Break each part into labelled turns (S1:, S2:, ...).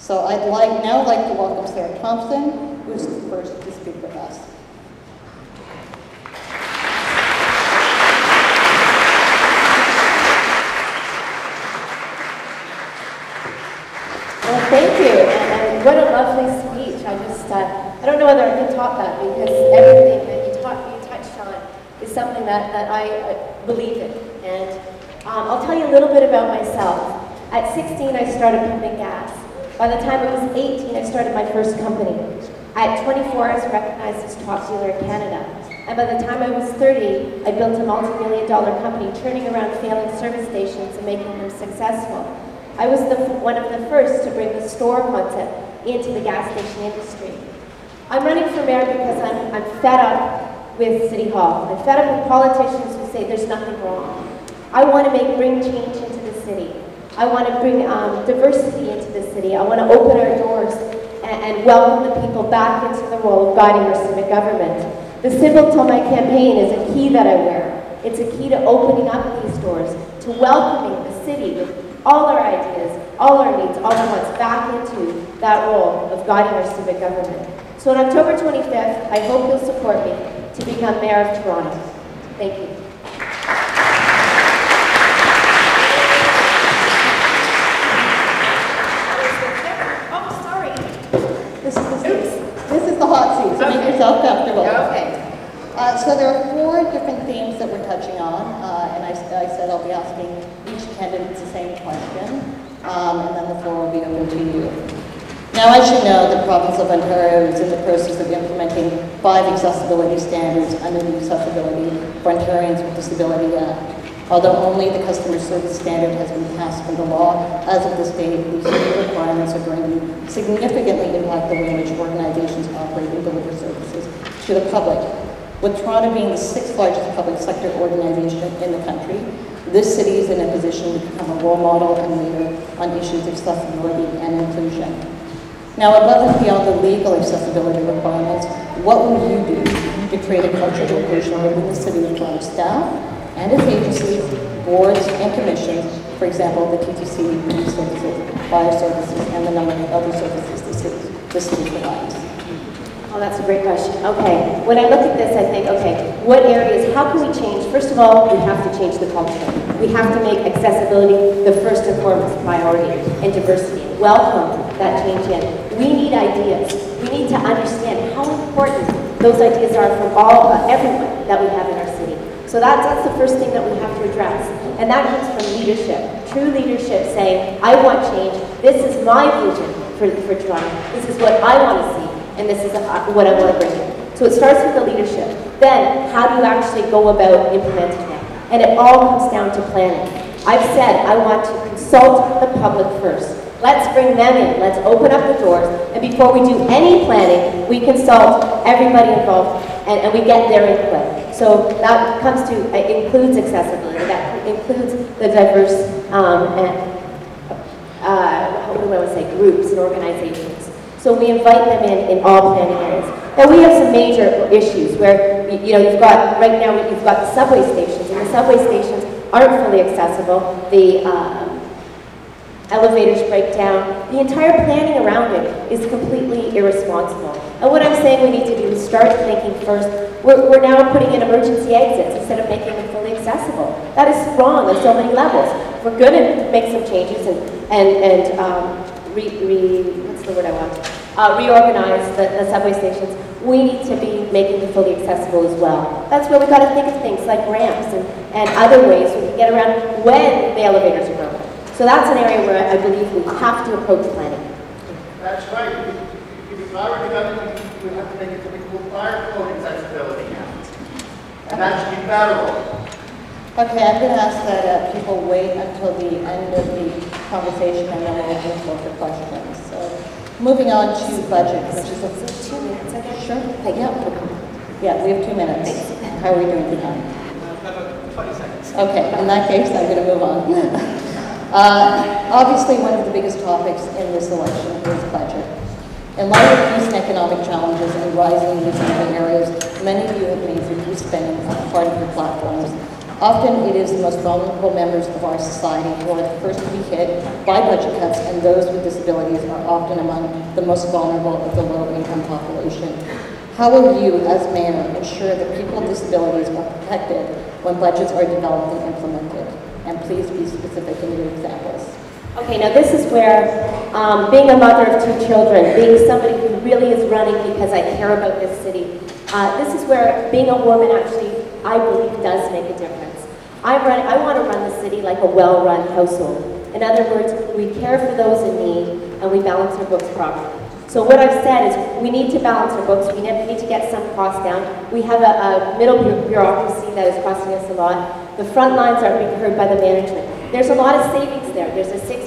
S1: So I'd like, now like to welcome Sarah Thomson, who's the first to speak with us.
S2: Well, thank you, and, what a lovely speech. I just, uh, I don't know whether I can top that because everything that you, taught, you touched on is something that, that I uh, believe in. And um, I'll tell you a little bit about myself. At 16, I started pumping gas. By the time I was 18, I started my first company. At 24, I was recognized as top dealer in Canada. And by the time I was 30, I built a multi-million dollar company, turning around failing service stations and making them successful. I was the, one of the first to bring the store concept into the gas station industry. I'm running for mayor because I'm, I'm fed up with City Hall. I'm fed up with politicians who say there's nothing wrong. I want to make bring change. I want to bring um, diversity into the city. I want to open our doors and, and welcome the people back into the role of guiding our civic government. The symbol to my campaign is a key that I wear. It's a key to opening up these doors, to welcoming the city with all our ideas, all our needs, all our wants back into that role of guiding our civic government. So on October 25th, I hope you'll support me to become Mayor of Toronto. Thank you. Oh, sorry.
S1: This is, this is the hot seat, so make yourself comfortable.
S2: Okay.
S1: Uh, so there are four different themes that we're touching on, uh, and I, I said I'll be asking each candidate the same question, um, and then the floor will be open to you. Now, as you know, the province of Ontario is in the process of implementing five accessibility standards under the Accessibility for Ontarians with Disability Act. Although only the customer service standard has been passed into law, as of this date, these new requirements are going to significantly impact the way in which organizations operate and deliver services to the public. With Toronto being the sixth largest public sector organization in the country, this city is in a position to become a role model and leader on issues of accessibility and inclusion. Now, above and beyond the legal accessibility requirements, what will you do to create a culture of inclusion within the city of Toronto staff and its agencies, boards, and commissions, for example, the TTC, police services, fire services, and the number of other services the city, the city provides?
S2: Oh, that's a great question. Okay, when I look at this, I think, okay, what areas, how can we change? First of all, we have to change the culture. We have to make accessibility the first and foremost priority, and diversity. Welcome that change in. We need ideas. We need to understand how important those ideas are from all, uh, everyone that we have in our city. So that's, that's the first thing that we have to address. And that comes from leadership. True leadership saying, I want change. This is my vision for, for Toronto. This is what I want to see and this is what I want to bring in. So it starts with the leadership. Then, how do you actually go about implementing it? And it all comes down to planning. I've said I want to consult the public first. Let's bring them in. Let's open up the doors. And before we do any planning, we consult everybody involved and, and we get their input. So that comes to, it includes accessibility. That includes the diverse um, and, uh, do I want to say, groups and organizations. So we invite them in in all planning areas. Now we have some major issues where you know you've got right now you've got the subway stations, and the subway stations aren't fully accessible. The um, elevators break down. The entire planning around it is completely irresponsible. And what I'm saying we need to do is start thinking first. We're, we're now putting in emergency exits instead of making them fully accessible. That is wrong on so many levels. We're going to make some changes and and and um, re, re, what's the word I want? Uh, reorganize the, the subway stations. We need to be making them fully accessible as well. That's where we've got to think of things like ramps and, and other ways we can get around when the elevators are broken. So that's an area where I believe we have to approach planning.
S3: That's right. If if I were the we have to make it something called fire code accessibility now. And that should be federal.
S1: Okay, I'm going to ask that uh, people wait until the end of the conversation and then we'll open the floor for questions. So moving on to budget, which is a...
S2: Two minutes, I guess.
S1: Sure. Yeah. Yeah, we have two minutes. How are we doing for time?
S3: Twenty seconds.
S1: Okay, in that case, I'm going to move on. Uh, Obviously, one of the biggest topics in this election is budget. In light of recent economic challenges and rising needs in other areas, many of you have made reduced spending part of your platforms Often it is the most vulnerable members of our society who are the first to be hit by budget cuts, and those with disabilities are often among the most vulnerable of the low-income population. How will you, as mayor, ensure that people with disabilities are protected when budgets are developed and implemented? And please be specific.
S2: Okay, now this is where um, being a mother of two children, being somebody who really is running because I care about this city, uh, this is where being a woman actually, I believe, does make a difference. I, run, I want to run the city like a well-run household. In other words, we care for those in need and we balance our books properly. So what I've said is we need to balance our books, we need to get some costs down. We have a, a middle bureaucracy that is costing us a lot. The front lines aren't being heard by the management. There's a lot of savings there. There's a 6% attrition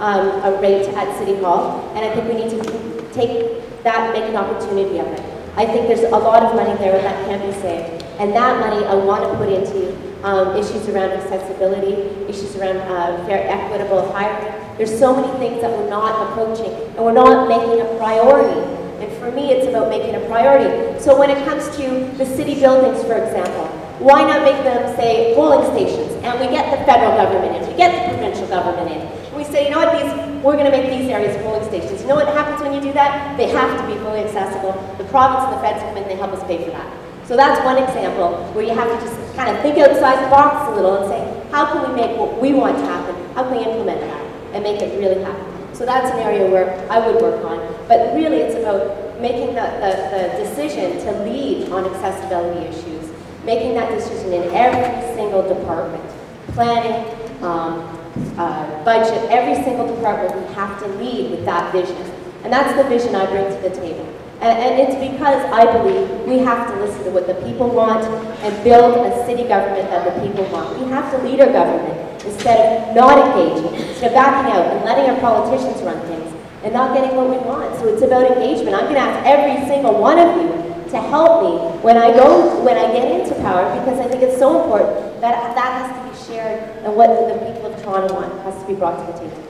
S2: um, a rate at City Hall, and I think we need to take that make an opportunity of it. I think there's a lot of money there that can be saved. And that money I want to put into um, issues around accessibility, issues around uh, fair, equitable hiring. There's so many things that we're not approaching, and we're not making a priority. And for me, it's about making a priority. So when it comes to the city buildings, for example, why not make them, say, polling stations? And we get the federal government in, we get the provincial government in. And we say, you know what, these, we're going to make these areas polling stations. You know what happens when you do that? They have to be fully accessible. The province and the feds come in, they help us pay for that. So that's one example where you have to just kind of think outside the box a little and say, how can we make what we want to happen? How can we implement that and make it really happen? So that's an area where I would work on. But really it's about making the, the, the decision to lead on accessibility issues, making that decision in every single department. Planning, um, uh, budget, every single department, we have to lead with that vision. And that's the vision I bring to the table. And, and, it's because I believe we have to listen to what the people want and build a city government that the people want. We have to lead our government instead of not engaging, instead of backing out and letting our politicians run things and not getting what we want. So it's about engagement. I'm going to ask every single one of you to help me when I go, when I get into power because I think it's so important that that has to be shared and what the people of Toronto want has to be brought to the table.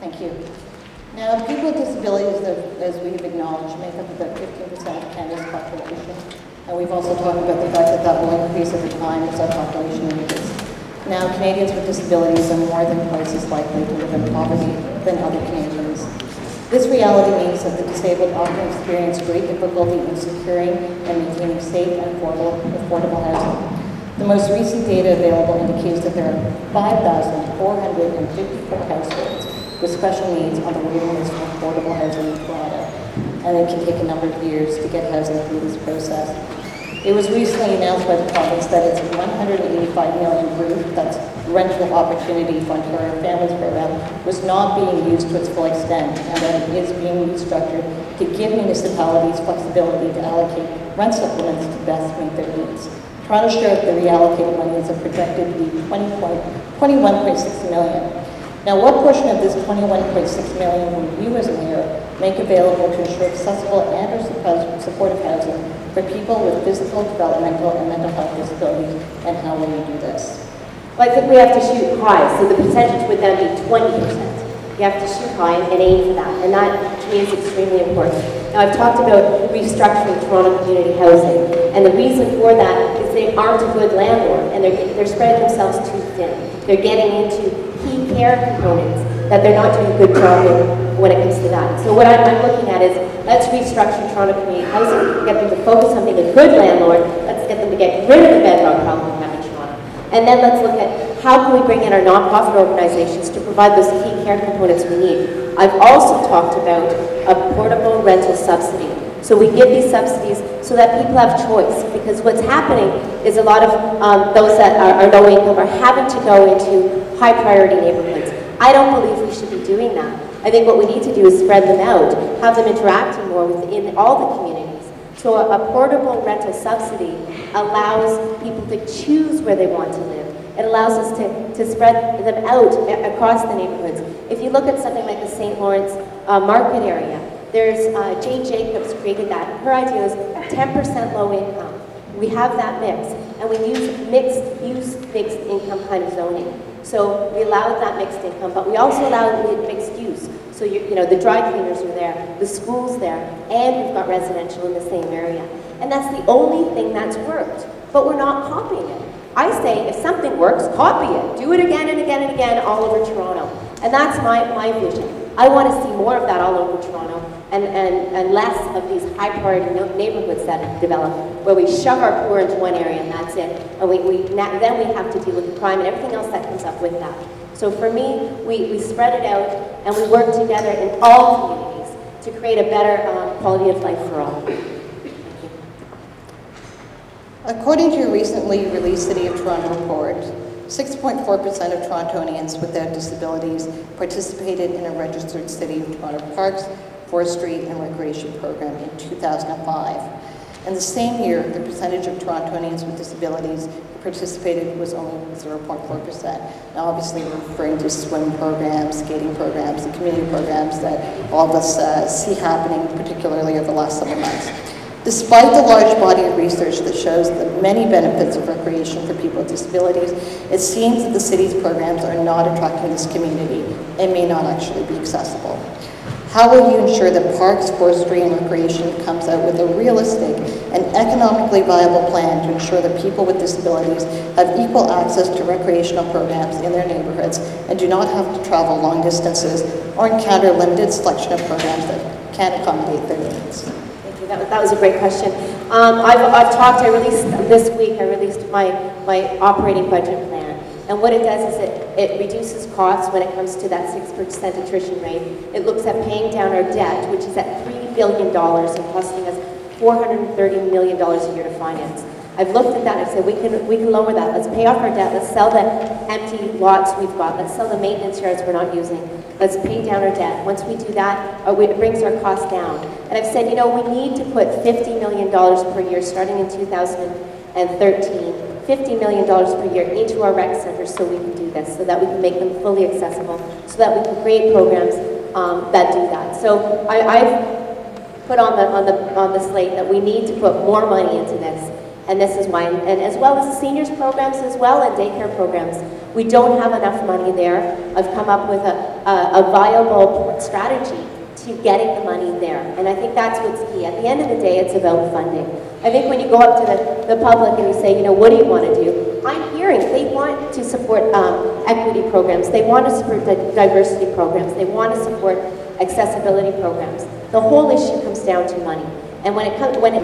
S1: Thank you. Now, people with disabilities, as we have acknowledged, make up about 15% of Canada's population. And we've also talked about the fact that that will increase over time as our population ages. Now, Canadians with disabilities are more than twice as likely to live in poverty than other Canadians. This reality means that the disabled often experience great difficulty in securing and maintaining safe and affordable, affordable housing. The most recent data available indicates that there are 5,454 households with special needs on the waiting list for affordable housing in Toronto, and it can take a number of years to get housing through this process. It was recently announced by the province that its 185 million ROOF, that's Rental Opportunity Fund for Families program, was not being used to its full extent, and that it is being restructured to give municipalities flexibility to allocate rent supplements to best meet their needs. Toronto share of the reallocated money is projected to be 21.6 million. Now, what portion of this 21.6 million will you as mayor make available to ensure accessible and or supportive housing for people with physical, developmental, and mental health disabilities, and how will you do this?
S2: Well, I think we have to shoot high, so the percentage would then be 20%. You have to shoot high and aim for that, and that to me is extremely important. Now, I've talked about restructuring Toronto community housing, and the reason for that is they aren't a good landlord, and they're, they're spreading themselves too thin. They're getting into key care components that they're not doing a good job in when it comes to that. So what I'm, I'm looking at is, let's restructure Toronto community housing, get them to focus on being a good landlord, let's get them to get rid of the bedrock problem we have in Toronto. And then let's look at how can we bring in our nonprofit organizations to provide those key care components we need. I've also talked about a portable rental subsidy. So we give these subsidies so that people have choice because what's happening is a lot of um, those that are, are low income are having to go into high priority neighborhoods. I don't believe we should be doing that. I think what we need to do is spread them out, have them interacting more within all the communities. So a, a portable rental subsidy allows people to choose where they want to live. It allows us to, to spread them out across the neighborhoods. If you look at something like the St. Lawrence uh, market area, there's uh, Jane Jacobs created that. Her idea is 10% low income. We have that mix, and we use mixed use mixed income kind of zoning. So we allow that mixed income, but we also allow mixed use. So you, you know the dry cleaners are there, the school's there, and we've got residential in the same area. And that's the only thing that's worked. but we're not copying it. I say if something works, copy it. Do it again and again and again all over Toronto. And that's my, my vision. I want to see more of that all over Toronto and, and, and less of these high priority neighborhoods that develop where we shove our poor into one area and that's it. And we, we, then we have to deal with crime and everything else that comes up with that. So for me, we, we spread it out and we work together in all communities to create a better um, quality of life for all.
S1: According to a recently released City of Toronto report, 6.4% of Torontonians without disabilities participated in a registered City of Toronto Parks, Forestry, and Recreation program in 2005. In the same year, the percentage of Torontonians with disabilities who participated was only 0.4%. Now, obviously, we're referring to swim programs, skating programs, and community programs that all of us uh, see happening, particularly over the last several months. Despite the large body of research that shows the many benefits of recreation for people with disabilities, it seems that the city's programs are not attracting this community and may not actually be accessible. How will you ensure that parks, forestry, and recreation comes out with a realistic and economically viable plan to ensure that people with disabilities have equal access to recreational programs in their neighborhoods and do not have to travel long distances or encounter limited selection of programs that can accommodate their needs?
S2: That was, that was a great question. Um, I've, I've talked, I released, this week, I released my, my operating budget plan. And what it does is it, it reduces costs when it comes to that 6% attrition rate. It looks at paying down our debt, which is at $3 billion and costing us $430 million a year to finance. I've looked at that and I've said, we can, we can lower that. Let's pay off our debt. Let's sell the empty lots we've got. Let's sell the maintenance yards we're not using. Let's pay down our debt. Once we do that, uh, it brings our costs down. And I've said, you know, we need to put $50 million per year starting in 2013, $50 million per year into our rec centers so we can do this, so that we can make them fully accessible, so that we can create programs um, that do that. So I, I've put on the, on the, on the slate that we need to put more money into this. And this is why, and as well as the seniors programs as well and daycare programs. We don't have enough money there. I've come up with a, a, a viable strategy to getting the money there. And I think that's what's key. At the end of the day, it's about funding. I think when you go up to the, the public and you say, you know, what do you want to do? I'm hearing they want to support um, equity programs. They want to support di- diversity programs. They want to support accessibility programs. The whole issue comes down to money. And when it comes, when it,